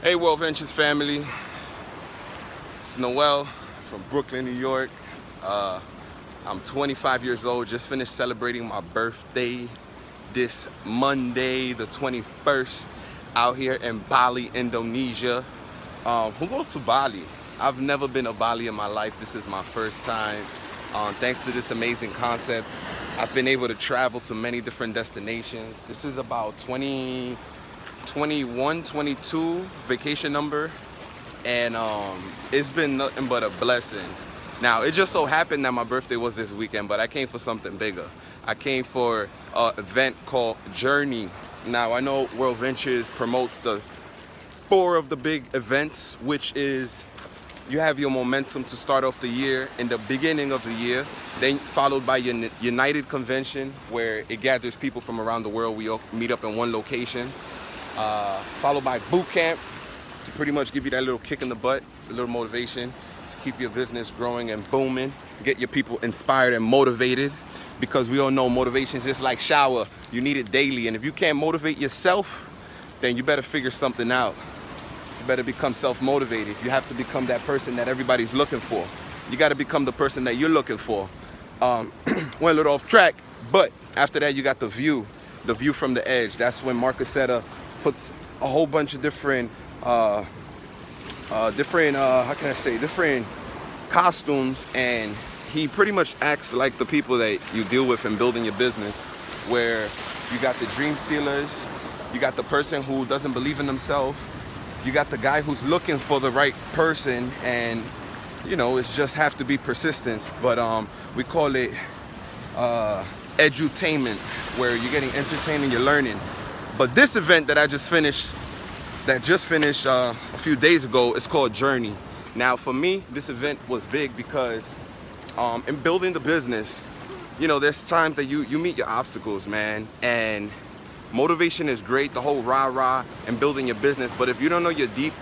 Hey World Ventures family, it's Noel from Brooklyn, New York. Uh, I'm 25 years old, just finished celebrating my birthday this Monday, the 21st, out here in Bali, Indonesia. Um, who goes to Bali? I've never been to Bali in my life. This is my first time. Um, thanks to this amazing concept, I've been able to travel to many different destinations. This is about 20, 21, 22 vacation number. And um, it's been nothing but a blessing. Now, it just so happened that my birthday was this weekend, but I came for something bigger. I came for an event called Journey. Now, I know World Ventures promotes the four of the big events, which is you have your momentum to start off the year in the beginning of the year, then followed by your United Convention, where it gathers people from around the world. We all meet up in one location uh, followed by boot camp to pretty much give you that little kick in the butt, a little motivation to keep your business growing and booming, get your people inspired and motivated because we all know motivation is just like shower. You need it daily. And if you can't motivate yourself, then you better figure something out. You better become self-motivated. You have to become that person that everybody's looking for. You got to become the person that you're looking for. Um, went a little off track, but after that, you got the view, the view from the edge. That's when Marc Accetta puts a whole bunch of different, uh, uh, different, uh, how can I say, different costumes and he pretty much acts like the people that you deal with in building your business where you got the dream stealers, you got the person who doesn't believe in themselves, you got the guy who's looking for the right person and you know, it's just have to be persistence. But um, we call it uh, edutainment, where you're getting entertained and you're learning. But this event that I just finished, that just finished uh, a few days ago, is called Journey. Now for me, this event was big because um, in building the business, you know, there's times that you, you meet your obstacles, man. And motivation is great, the whole rah-rah and building your business. But if you don't know your deep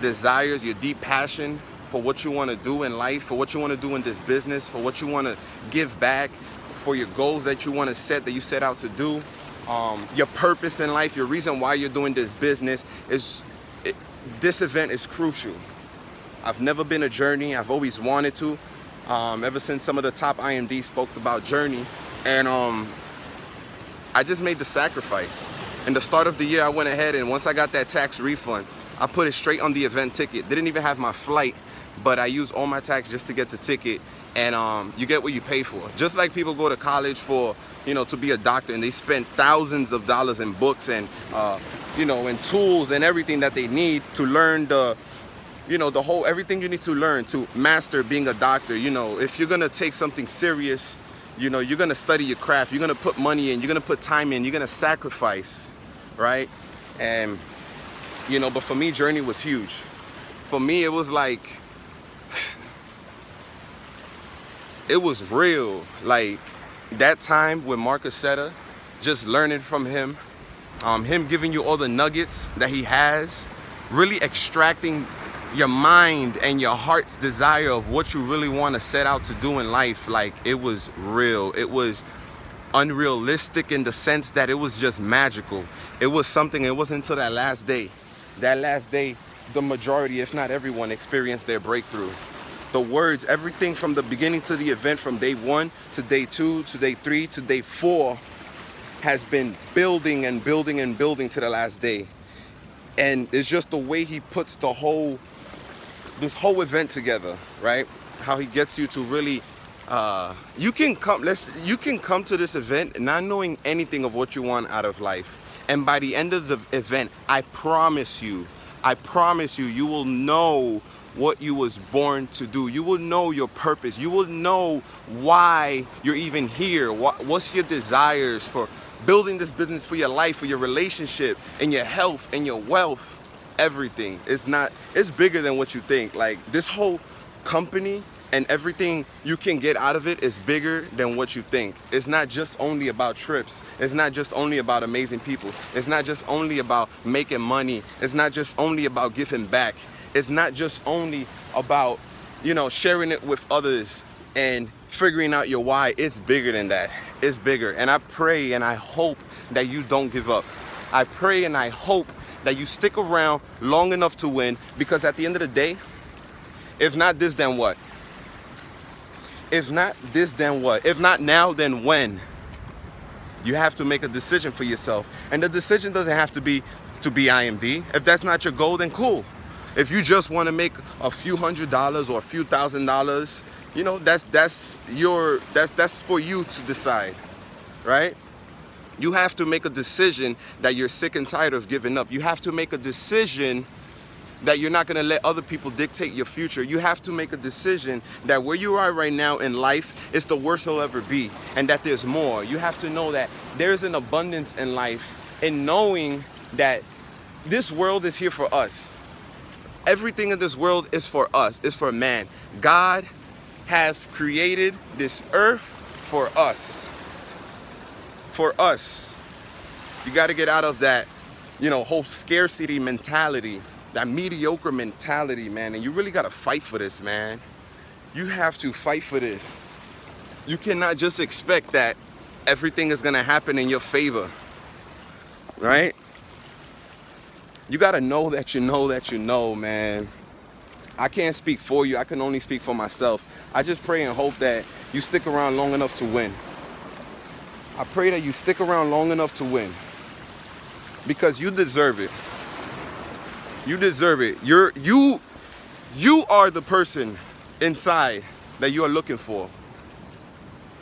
desires, your deep passion for what you want to do in life, for what you want to do in this business, for what you want to give back, for your goals that you want to set, that you set out to do, um, your purpose in life, your reason why you're doing this business is it, this event is crucial. I've never been a journey. I've always wanted to. Um, ever since some of the top IMD spoke about journey, and um, I just made the sacrifice. In the start of the year, I went ahead and once I got that tax refund, I put it straight on the event ticket. Didn't even have my flight, but I used all my tax just to get the ticket and um, you get what you pay for. Just like people go to college for, you know, to be a doctor and they spend thousands of dollars in books and, uh, you know, and tools and everything that they need to learn the, you know, the whole, everything you need to learn to master being a doctor. You know, if you're gonna take something serious, you know, you're gonna study your craft, you're gonna put money in, you're gonna put time in, you're gonna sacrifice, right? And, you know, but for me, journey was huge. For me, it was like, it was real. Like that time with Marc Accetta, just learning from him, um, him giving you all the nuggets that he has, really extracting your mind and your heart's desire of what you really want to set out to do in life. Like it was real. It was unrealistic in the sense that it was just magical. It was something, it wasn't until that last day. That last day, the majority, if not everyone, experienced their breakthrough the words, everything from the beginning to the event, from day one to day two to day three to day four, has been building and building and building to the last day. And it's just the way he puts the whole, this whole event together, right? How he gets you to really, uh, you can come, let's, you can come to this event not knowing anything of what you want out of life. And by the end of the event, I promise you, I promise you, you will know what you was born to do. You will know your purpose. You will know why you're even here. What, what's your desires for building this business for your life, for your relationship, and your health, and your wealth, everything. It's not, it's bigger than what you think. Like this whole company and everything you can get out of it is bigger than what you think. It's not just only about trips. It's not just only about amazing people. It's not just only about making money. It's not just only about giving back it's not just only about, you know, sharing it with others and figuring out your why. It's bigger than that. It's bigger. And I pray and I hope that you don't give up. I pray and I hope that you stick around long enough to win because at the end of the day, if not this, then what? If not this, then what? If not now, then when? You have to make a decision for yourself. And the decision doesn't have to be to be IMD. If that's not your goal, then cool. If you just want to make a few hundred dollars or a few thousand dollars, you know, that's that's your that's that's for you to decide. Right? You have to make a decision that you're sick and tired of giving up. You have to make a decision that you're not going to let other people dictate your future. You have to make a decision that where you are right now in life is the worst it'll ever be and that there's more. You have to know that there's an abundance in life and knowing that this world is here for us. Everything in this world is for us, it's for man. God has created this earth for us. For us. You got to get out of that, you know, whole scarcity mentality that mediocre mentality, man. And you really got to fight for this, man. You have to fight for this. You cannot just expect that everything is going to happen in your favor, right? You got to know that you know that you know, man. I can't speak for you. I can only speak for myself. I just pray and hope that you stick around long enough to win. I pray that you stick around long enough to win because you deserve it. You deserve it. You're you you are the person inside that you are looking for.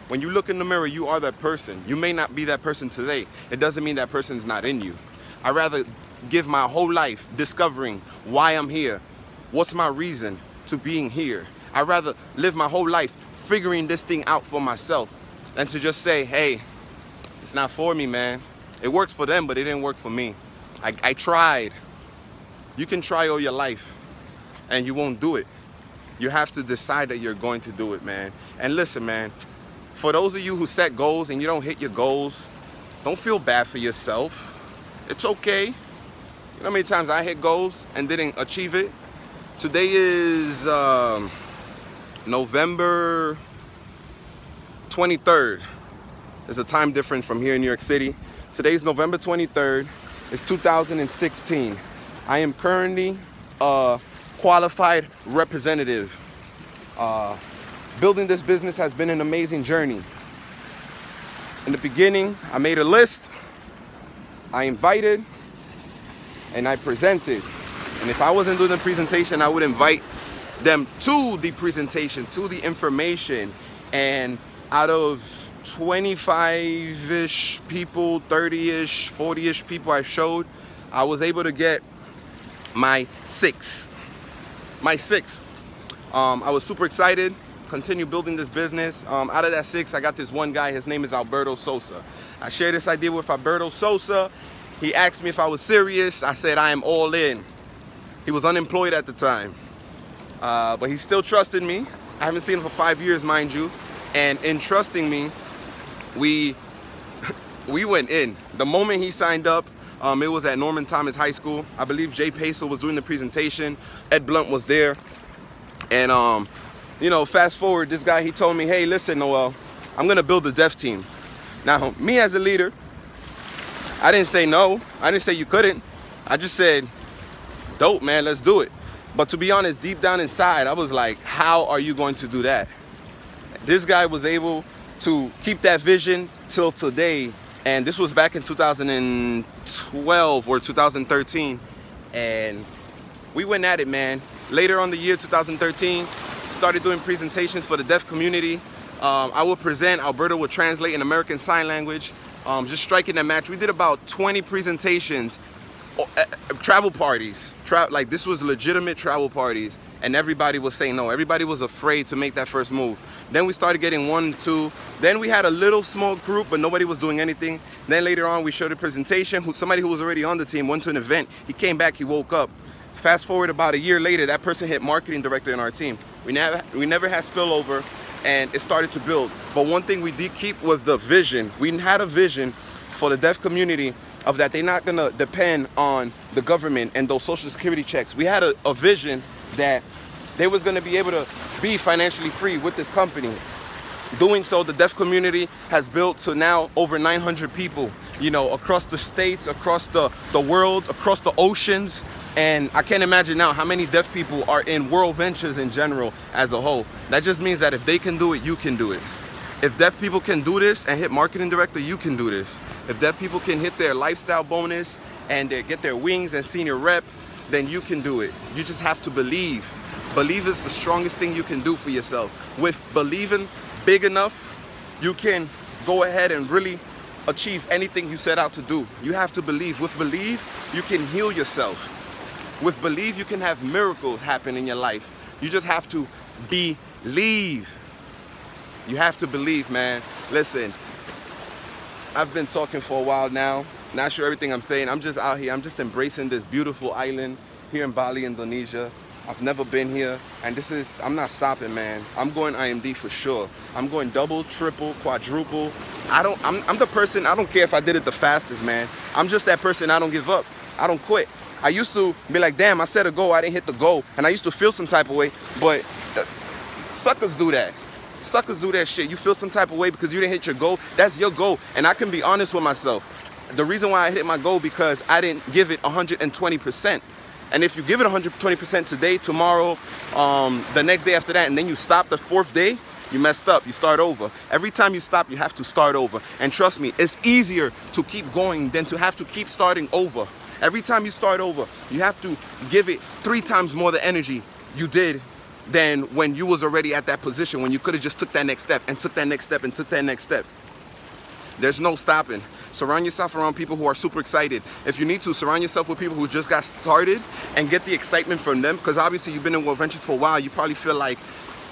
When you look in the mirror, you are that person. You may not be that person today. It doesn't mean that person's not in you. I rather give my whole life discovering why I'm here. What's my reason to being here? I'd rather live my whole life figuring this thing out for myself than to just say, hey, it's not for me, man. It works for them, but it didn't work for me. I, I tried. You can try all your life and you won't do it. You have to decide that you're going to do it, man. And listen, man, for those of you who set goals and you don't hit your goals, don't feel bad for yourself. It's okay. You know how many times I hit goals and didn't achieve it? Today is um, November 23rd. There's a time difference from here in New York City. Today's November 23rd. It's 2016. I am currently a qualified representative. Uh, building this business has been an amazing journey. In the beginning, I made a list, I invited, and I presented. And if I wasn't doing the presentation, I would invite them to the presentation, to the information. And out of 25-ish people, 30-ish, 40-ish people I showed, I was able to get my six. My six. Um, I was super excited, continue building this business. Um, out of that six, I got this one guy, his name is Alberto Sosa. I shared this idea with Alberto Sosa. He asked me if I was serious. I said, I am all in. He was unemployed at the time, uh, but he still trusted me. I haven't seen him for five years, mind you. And in trusting me, we, we went in. The moment he signed up, um, it was at Norman Thomas High School. I believe Jay Paso was doing the presentation. Ed Blunt was there. And, um, you know, fast forward, this guy, he told me, hey, listen, Noel, I'm going to build a dev team. Now, me as a leader, I didn't say no. I didn't say you couldn't. I just said, dope, man, let's do it. But to be honest, deep down inside, I was like, how are you going to do that? This guy was able to keep that vision till today and this was back in 2012 or 2013 and we went at it man later on the year 2013 started doing presentations for the deaf community um, I would present Alberto would translate in American Sign Language um, just striking a match we did about 20 presentations uh, travel parties tra like this was legitimate travel parties and everybody was saying no everybody was afraid to make that first move then we started getting one, two. Then we had a little small group, but nobody was doing anything. Then later on, we showed a presentation. Somebody who was already on the team went to an event. He came back, he woke up. Fast forward about a year later, that person hit marketing director in our team. We never, we never had spillover and it started to build. But one thing we did keep was the vision. We had a vision for the deaf community of that they're not gonna depend on the government and those social security checks. We had a, a vision that they was going to be able to be financially free with this company. Doing so, the deaf community has built to now over 900 people you know, across the states, across the, the world, across the oceans. And I can't imagine now how many deaf people are in World Ventures in general as a whole. That just means that if they can do it, you can do it. If deaf people can do this and hit marketing director, you can do this. If deaf people can hit their lifestyle bonus and get their wings and senior rep, then you can do it. You just have to believe. Believe is the strongest thing you can do for yourself. With believing big enough, you can go ahead and really achieve anything you set out to do. You have to believe. With believe, you can heal yourself. With believe, you can have miracles happen in your life. You just have to believe. You have to believe, man. Listen, I've been talking for a while now. Not sure everything I'm saying. I'm just out here. I'm just embracing this beautiful island here in Bali, Indonesia. I've never been here, and this is, I'm not stopping, man. I'm going IMD for sure. I'm going double, triple, quadruple. I don't, I'm, I'm the person, I don't care if I did it the fastest, man. I'm just that person, I don't give up. I don't quit. I used to be like, damn, I set a goal, I didn't hit the goal. And I used to feel some type of way, but suckers do that. Suckers do that shit. You feel some type of way because you didn't hit your goal. That's your goal. And I can be honest with myself. The reason why I hit my goal because I didn't give it 120%. And if you give it 120% today, tomorrow, um, the next day after that, and then you stop the fourth day, you messed up, you start over. Every time you stop, you have to start over. And trust me, it's easier to keep going than to have to keep starting over. Every time you start over, you have to give it three times more the energy you did than when you was already at that position, when you could have just took that next step and took that next step and took that next step. There's no stopping. Surround yourself around people who are super excited. If you need to, surround yourself with people who just got started and get the excitement from them. Because obviously you've been in Ventures for a while. You probably feel like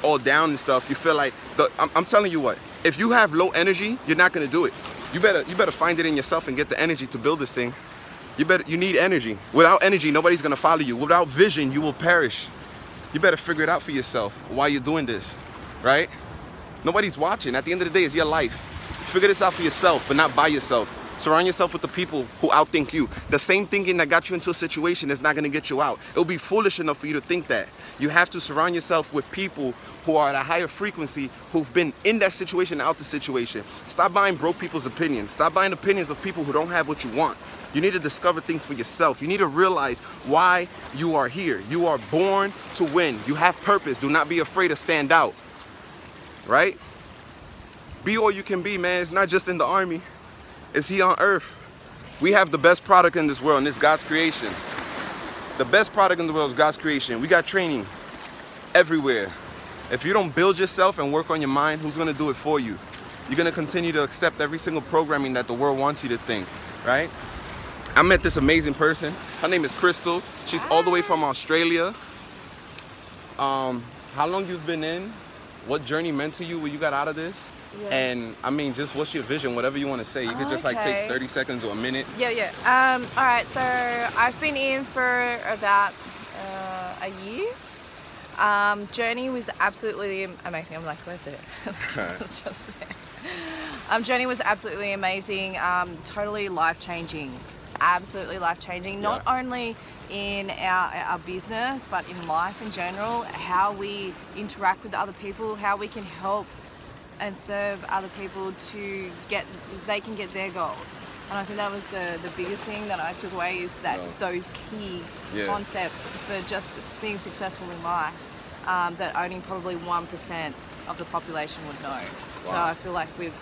all down and stuff. You feel like, the, I'm, I'm telling you what, if you have low energy, you're not gonna do it. You better, you better find it in yourself and get the energy to build this thing. You better, you need energy. Without energy, nobody's gonna follow you. Without vision, you will perish. You better figure it out for yourself why you're doing this, right? Nobody's watching. At the end of the day, it's your life. Figure this out for yourself, but not by yourself. Surround yourself with the people who outthink you. The same thinking that got you into a situation is not gonna get you out. It'll be foolish enough for you to think that. You have to surround yourself with people who are at a higher frequency, who've been in that situation, out the situation. Stop buying broke people's opinions. Stop buying opinions of people who don't have what you want. You need to discover things for yourself. You need to realize why you are here. You are born to win. You have purpose. Do not be afraid to stand out. Right? Be all you can be, man. It's not just in the army. It's here on earth. We have the best product in this world, and it's God's creation. The best product in the world is God's creation. We got training everywhere. If you don't build yourself and work on your mind, who's gonna do it for you? You're gonna continue to accept every single programming that the world wants you to think, right? I met this amazing person. Her name is Crystal. She's all the way from Australia. Um, how long you've been in? What journey meant to you when you got out of this? Yeah. And I mean, just what's your vision? Whatever you want to say. You could just like take 30 seconds or a minute. Yeah, yeah. Um, all right. So I've been in for about uh, a year. Um, journey was absolutely amazing. I'm like, where's it? it's just there. Um, journey was absolutely amazing. Um, totally life changing absolutely life changing, not yeah. only in our, our business but in life in general, how we interact with other people, how we can help and serve other people to get they can get their goals. And I think that was the, the biggest thing that I took away is that no. those key yeah. concepts for just being successful in life um, that only probably 1% of the population would know. Wow. So I feel like we've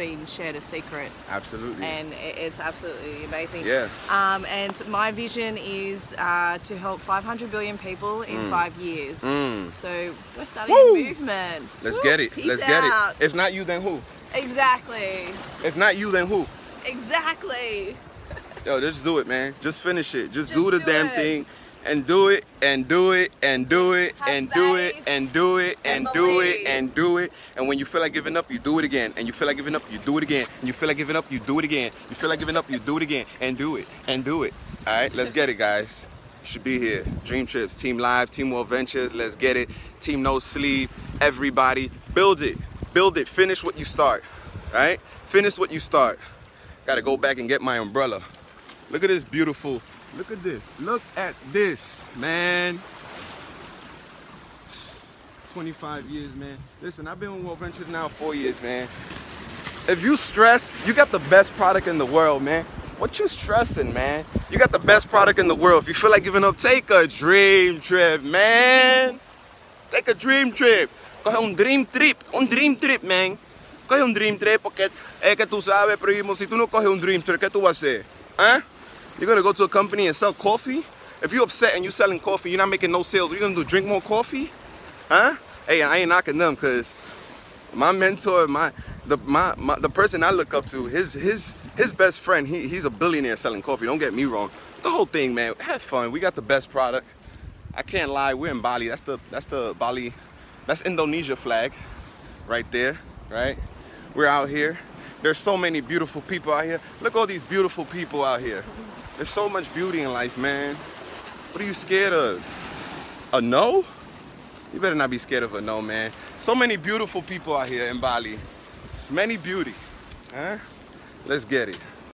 been shared a secret. Absolutely. And it's absolutely amazing. Yeah. Um, and my vision is uh, to help 500 billion people in mm. five years. Mm. So we're starting Woo! a movement. Let's Woo! get it. Peace Let's out. get it. If not you, then who? Exactly. If not you, then who? Exactly. Yo, just do it, man. Just finish it. Just, just do the do damn it. thing and do it and do it and do it and do it and do it and do it and do it. And when you feel like giving up you do it again. And you feel like giving up you do it again. And you feel like giving up you do it again. You feel like giving up you do it again. And do it and do it. All right let's get it guys. Should be here. Dream trips team live team world ventures let's get it. Team no sleep everybody. Build it. Build it. Finish what you start. Right? Finish what you start. Gotta go back and get my umbrella. Look at this beautiful Look at this. Look at this, man. 25 years, man. Listen, I've been with World Ventures now four years, man. if you stressed, you got the best product in the world, man. What you stressing, man? You got the best product in the world. If you feel like giving up, take a dream trip, man. Take a dream trip. Coge un dream trip, un dream trip, man. Coge un dream trip porque es que tú sabes, primo, si tú no coges un dream trip, ¿qué tú vas a hacer? Huh? You're gonna go to a company and sell coffee? If you're upset and you're selling coffee, you're not making no sales, you're gonna do drink more coffee? Huh? Hey, I ain't knocking them because my mentor, my the my, my the person I look up to, his his his best friend, he, he's a billionaire selling coffee. Don't get me wrong. The whole thing, man, have fun. We got the best product. I can't lie. We're in Bali. That's the that's the Bali, that's Indonesia flag, right there, right? We're out here. There's so many beautiful people out here. Look all these beautiful people out here. There's so much beauty in life, man. What are you scared of? A no? You better not be scared of a no, man. So many beautiful people out here in Bali. It's many beauty. Huh? Let's get it.